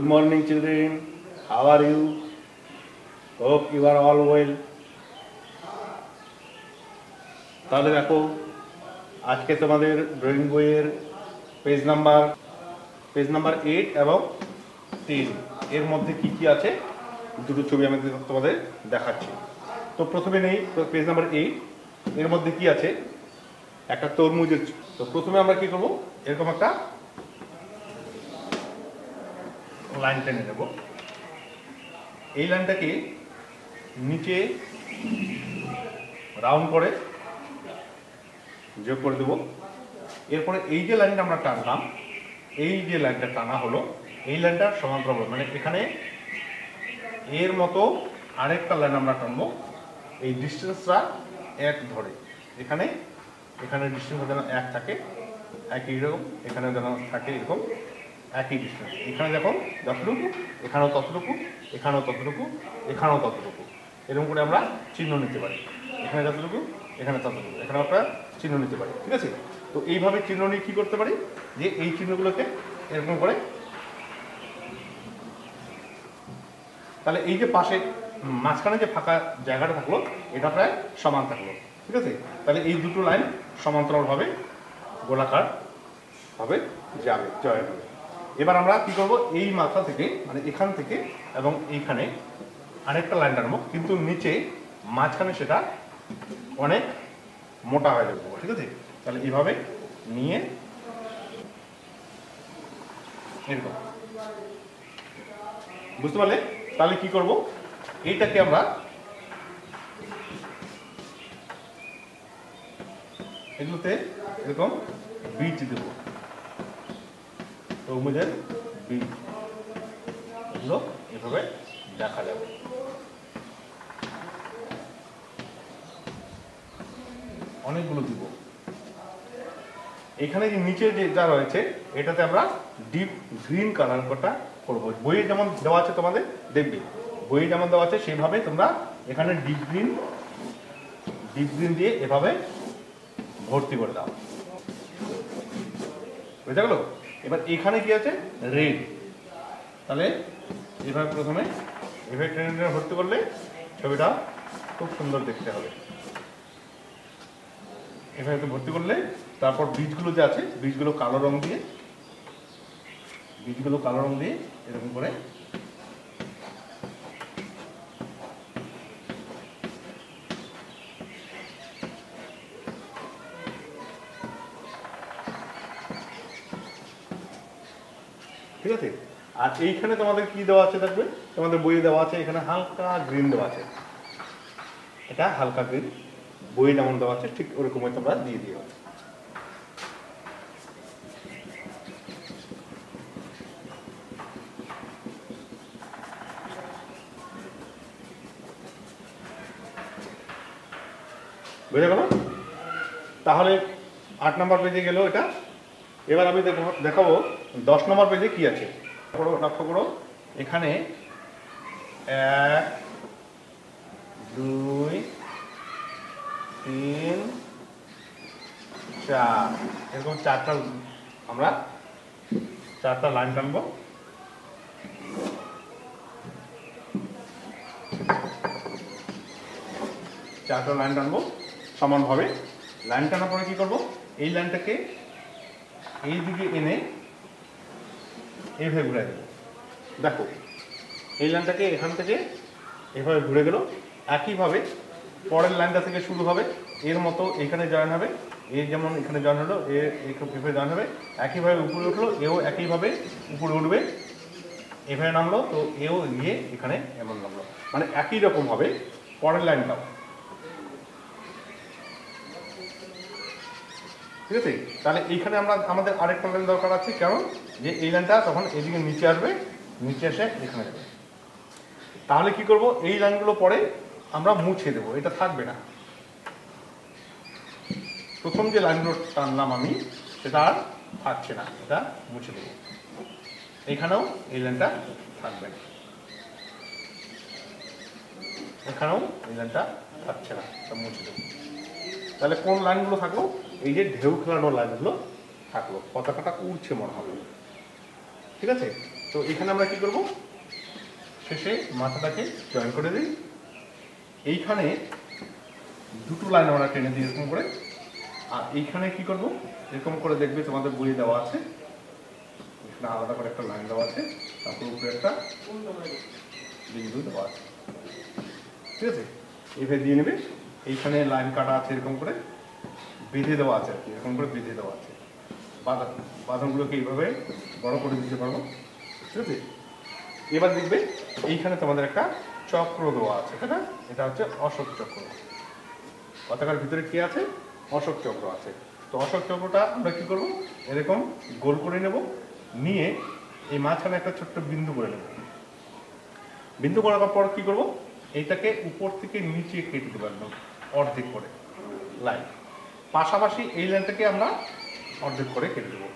Good morning, children. How are you? Hope you are all well. তাহলে দেখো আজকে তোমাদের ড্রয়িং বইয়ের page number page number eight এবং তিন এর মধ্যে কি কি আছে দুটো ছবি আমি তোমাদের দেখাচ্ছি তো প্রথমে নেই পেজ নাম্বার এইট এর মধ্যে কি আছে একটা তরমুজের তো প্রথমে আমরা কি করব এরকম একটা লাইন টেনে নেব। এই লাইনটাকে নিচে রাউন্ড করে যোগ করে দেব। এরপরে এই যে লাইনটা আমরা টানলাম, এই যে লাইনটা টানা হলো, এই লাইনটা সমান্তরাল মানে এখানে এর মতো আরেকটা লাইন আমরা টানবো, এই ডিস্টেন্সটা এক ধরে। এখানে এখানে ডিস্টেন্স যেন এক থাকে, একই রকম এখানে যেন থাকে এরকম। একই ডিস্টেন্স এখানে দেখো যতটুকু, এখানেও ততটুকু এখানেও ততটুকু এখানেও ততটুকু। এরকম করে আমরা চিহ্ন নিতে পারি। এখানে যতটুকু, এখানে ততটুকু। এখানে আমরা চিহ্ন নিতে পারি, ঠিক আছে? তো এইভাবে চিহ্ন নিয়ে কী করতে পারি? যে এই চিহ্নগুলোকে এরকম করে তাহলে এই যে পাশে মাঝখানে যে ফাঁকা জায়গাটা থাকল, এটা প্রায় সমান থাকল, ঠিক আছে? তাহলে এই দুটো লাইন সমান্তরালভাবে গোলাকার ভাবে যাবে জয় হবে এবার আমরা কি করব? এই মাথা থেকে মানে এখান থেকে এবং এইখানে আরেকটা লাইন টানবো, কিন্তু নিচে মাঝখানে সেটা অনেক মোটা হয়ে যাবে, ঠিক আছে? তাহলে এইভাবে নিয়ে বুঝতে পারলে? তাহলে কি করব? এইটাকে আমরা এগুলোতে এরকম বীজ দেব। তরমুজের বীজ এগুলো এভাবে দেখা যাবে। অনেকগুলো দিব। এখানে যে নিচে যে যা রয়েছে, এটাতে আমরা ডিপ গ্রিন কালার কটা করব। বইয়ে যেমন দেওয়া আছে তোমাদের, দেখবে। বইয়ে যেমন দেওয়া আছে সেইভাবে তোমরা এখানে ডিপ গ্রিন ডিপ গ্রিন দিয়ে এভাবে ভর্তি করে দাও। বুঝতে গেলো এবার এখানে কি আছে? রেড তাহলে এভাবে প্রথমে এভাবে ট্রেনে ভর্তি করলে ছবিটা খুব সুন্দর দেখতে হবে। এভাবে ভর্তি করলে তারপর বীজগুলো যে আছে, বীজগুলো কালো রং দিয়ে, বীজগুলো কালো রং দিয়ে এরকম করে আছে আর এইখানে তোমাদের কি দেওয়া আছে দেখবে? তোমাদের বইয়ে দেওয়া আছে, এখানে হালকা গ্রিন দেওয়া আছে। এটা হালকা গ্রিন বই যেমন দেওয়া আছে, ঠিক ওরকমই তোমরা দিয়ে দিও। বুঝে গেল? তাহলে আট নম্বর পেজে গেল এটা। এবার আমি দেখো- দেখাবো দশ নম্বর পেজে কি আছে? করো লক্ষ্য করো। এখানে এক, দুই, তিন, চার। এরকম চারটা আমরা চারটা লাইন টানবো। চারটা লাইন টানবো সমানভাবে। লাইন টানার পরে কি করব? এই লাইনটাকে এই দিকে এনে এইভাবে ঘুরে দেবো দেখো, এই লাইনটাকে এখান থেকে এভাবে ঘুরে গেল। একইভাবে পরের লাইনটা থেকে শুরু হবে। এর মতো এখানে জয়েন হবে। এর যেমন এখানে জয়েন হলো, এ এভাবে জয়েন হবে। একইভাবে উপরে উঠল, এও একইভাবে উপরে উঠবে। এভাবে নামলো, তো এও গিয়ে এখানে এমন নামলো। মানে একই রকম হবে পরের লাইনটাও। ঠিক আছে? তাহলে এইখানে আমরা, আমাদের আরেকটা লাইন দরকার আছে। কারণ যে এই লাইনটা তখন এদিকে নিচে আসবে, নিচে এসে এখানে যাবে। তাহলে কি করব? এই লাইনগুলো পরে আমরা মুছে দেবো, এটা থাকবে না। প্রথম যে লাইনগুলো টানলাম আমি, সেটা আর থাকছে না, এটা মুছে দেবো। এখানেও এই লাইনটা থাকবে না। এখানেও এই লাইনটা থাকছে না, এটা মুছে দেবো। তাহলে কোন লাইনগুলো থাকল? এই যে ঢেউ খেলানো লাইনগুলো থাকল। পতাকাটা উড়ছে মনে হবে ঠিক আছে? তো এখানে আমরা কি করব? শেষে মাথাটাকে জয়েন করে দিই। এইখানে দুটো লাইন আমরা টেনে দিই এরকম করে। আর এইখানে কি করব? এরকম করে দেখবে তোমাদের বইয়ে দেওয়া আছে। এখানে আলাদা করে একটা লাইন দেওয়া আছে। তারপর উপরে একটা বিন্দু দেওয়া আছে। ঠিক আছে? এইভাবে দিয়ে নেবে। এইখানে লাইন কাটা আছে এরকম করে বেঁধে দেওয়া আছে আর কি, এরকম করে বেঁধে দেওয়া আছে। বাদাম বাদামগুলোকে এইভাবে বড় করে দিতে পারব। ঠিক আছে? এবার দেখবে এইখানে তোমাদের একটা চক্র দেওয়া আছে, তাই না? এটা হচ্ছে অশোক চক্র। পতাকার ভিতরে কি আছে? অশোক চক্র আছে। তো অশোক চক্রটা আমরা কি করব? এরকম গোল করে নেব, নিয়ে এই মাঝখানে একটা ছোট্ট বিন্দু করে নেব। বিন্দু করার পর কি করব? এইটাকে উপর থেকে নিচে কেটে দেবো একদম। অর্ধেক করে লাইন পাশাপাশি এই লাইনটাকে আমরা অর্ধেক করে কেটে দেবো।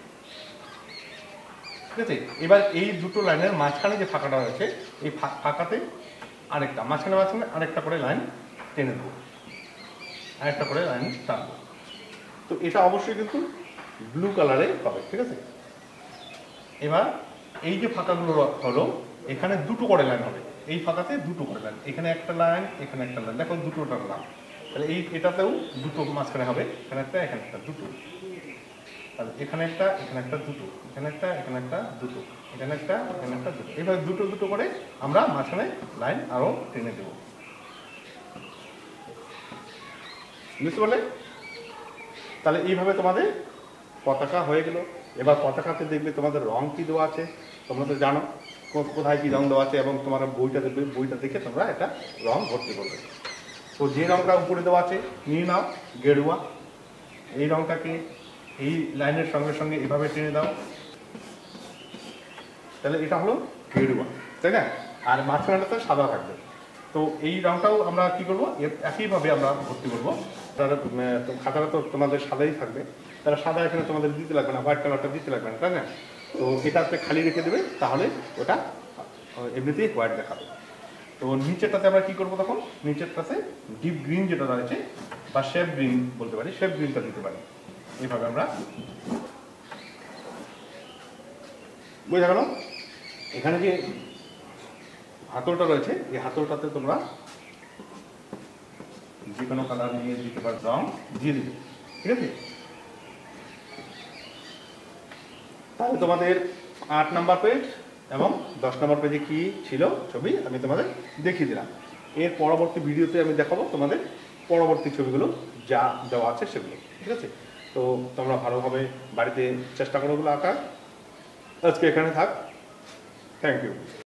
ঠিক আছে? এবার এই দুটো লাইনের মাঝখানে যে ফাঁকাটা রয়েছে, এই ফাঁকাতে আরেকটা, মাঝখানে মাঝখানে আরেকটা করে লাইন টেনে দেবো। আরেকটা করে লাইন টানবো। তো এটা অবশ্যই কিন্তু ব্লু কালারে হবে, ঠিক আছে? এবার এই যে ফাঁকাগুলো হলো, এখানে দুটো করে লাইন হবে। এই ফাঁকাতে দুটো করে লাইন এখানে একটা লাইন এখানে একটা লাইন দেখো দুটো টানলাম তাহলে এই এটাতেও দুটো মাঝখানে হবে, এখানে একটা এখানে একটা, দুটো। তাহলে এখানে একটা এখানে একটা, দুটো। এখানে একটা এখানে একটা, দুটো। এখানে একটা এখানে একটা, দুটো। এবার দুটো দুটো করে আমরা মাঝখানে লাইন আরও টেনে দেবো। বুঝতে পারলে? তাহলে এইভাবে তোমাদের পতাকা হয়ে গেল। এবার পতাকাতে দেখবে তোমাদের রং কী দেওয়া আছে, তোমরা তো জানো। কোথায় কী রং দেওয়া আছে এবং তোমার বইটা দেখবে, বইটা দেখে তোমরা এটা রং ভর্তি করবে। তো যে রংটা উপরে দেওয়া আছে নিয়ে নাও গেরুয়া, এই রংটাকে এই লাইনের সঙ্গে সঙ্গে এভাবে টেনে দাও। তাহলে এটা হলো গেরুয়া, তাই না? আর মাঝখানটা তো সাদা থাকবে। তো এই রংটাও আমরা কি করব? একইভাবে আমরা ভর্তি করব। তার খাতাটা তো তোমাদের সাদাই থাকবে। তারা সাদা এখানে তোমাদের দিতে লাগবে না, হোয়াইট কালারটা দিতে লাগবে না, তাই না? তো এটাতে খালি রেখে দেবে, তাহলে ওটা এমনিতেই হোয়াইট দেখাবে। তো নিচেরটাতে আমরা কি করব তখন? নিচেরটাতে ডিপ গ্রিন যেটা রয়েছে বা শেপ গ্রিন বলতে পারি শেপ গ্রিনটা দিতে পারি। এইভাবে আমরা বোঝা গেল? এখানে যে হাতলটা রয়েছে, এই হাতলটাতে তোমরা যে কোনো কালার নিয়ে দিতে পারো, রং দিয়ে দিবে ঠিক আছে? তাহলে তোমাদের আট নাম্বার পেজ এবং দশ নম্বর পেজে কি ছিল ছবি আমি তোমাদের দেখিয়ে দিলাম। এর পরবর্তী ভিডিওতে আমি দেখাবো তোমাদের পরবর্তী ছবিগুলো যা দেওয়া আছে সেগুলো, ঠিক আছে? তো তোমরা ভালোভাবে বাড়িতে চেষ্টা করো ওগুলো আঁকার। আজকে এখানে থাক। Thank you